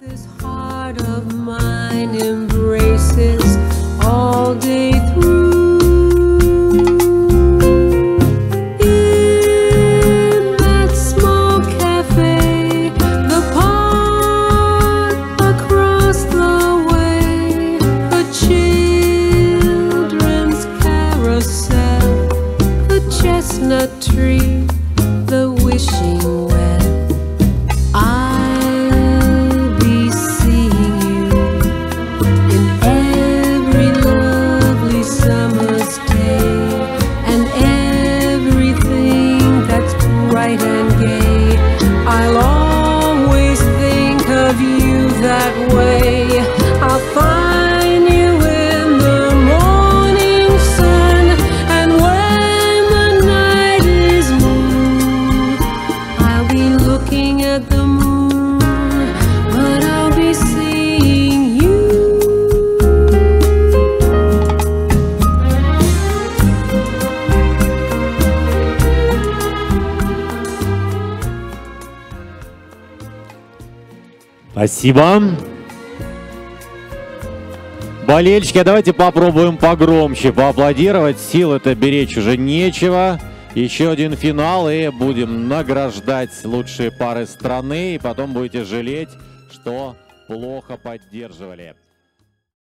This heart of mine embraces all day through. In that small cafe, the park across the way, the children's carousel, chestnut tree, Спасибо. Болельщики, а давайте попробуем погромче поаплодировать. Сил это беречь уже нечего. Еще один финал, и будем награждать лучшие пары страны. И потом будете жалеть, что плохо поддерживали.